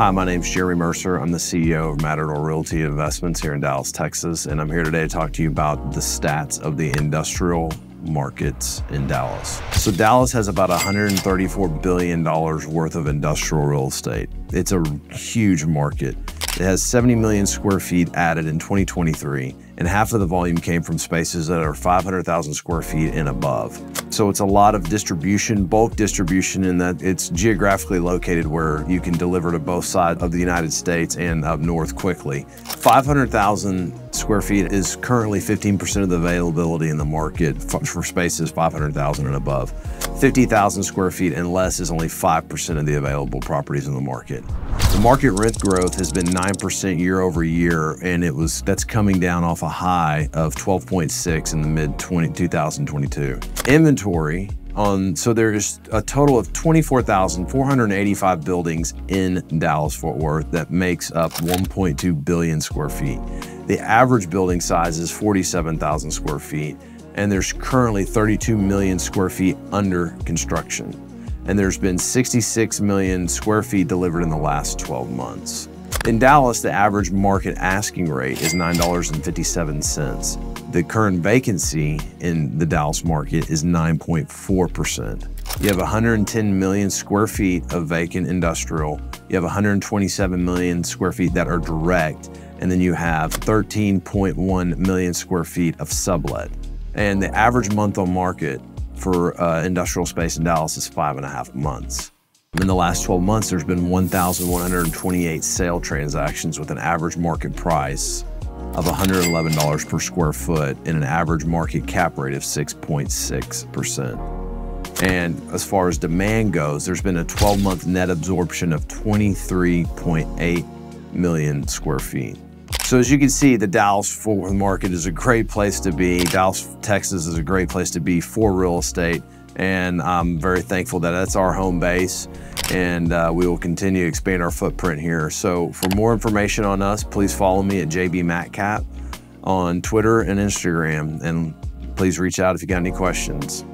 Hi, my name is Jerry Mercer. I'm the CEO of Matador Realty Investments here in Dallas, Texas, and I'm here today to talk to you about the stats of the industrial markets in Dallas. So Dallas has about $134 billion worth of industrial real estate. It's a huge market. It has 70 million square feet added in 2023, and half of the volume came from spaces that are 500,000 square feet and above. So it's a lot of distribution, bulk distribution, in that it's geographically located where you can deliver to both sides of the United States and up north quickly. 500,000 square feet is currently 15% of the availability in the market for spaces 500,000 and above. 50,000 square feet and less is only 5% of the available properties in the market. The market rent growth has been 9% year over year, and it was that's coming down off a high of 12.6 in the mid 2022. Inventory on so there's a total of 24,485 buildings in Dallas Fort Worth that makes up 1.2 billion square feet. The average building size is 47,000 square feet, and there's currently 32 million square feet under construction and there's been 66 million square feet delivered in the last 12 months. In Dallas, the average market asking rate is $9.57. The current vacancy in the Dallas market is 9.4%. You have 110 million square feet of vacant industrial. You have 127 million square feet that are direct, and then you have 13.1 million square feet of sublet. And the average month on market for uh, industrial space in Dallas is five and a half months. In the last 12 months, there's been 1,128 sale transactions with an average market price of $111 per square foot and an average market cap rate of 6.6%. And as far as demand goes, there's been a 12 month net absorption of 23.8 million square feet. So as you can see, the Dallas Fort Worth market is a great place to be. Dallas, Texas is a great place to be for real estate. And I'm very thankful that that's our home base and uh, we will continue to expand our footprint here. So for more information on us, please follow me at JB MatCap on Twitter and Instagram. And please reach out if you got any questions.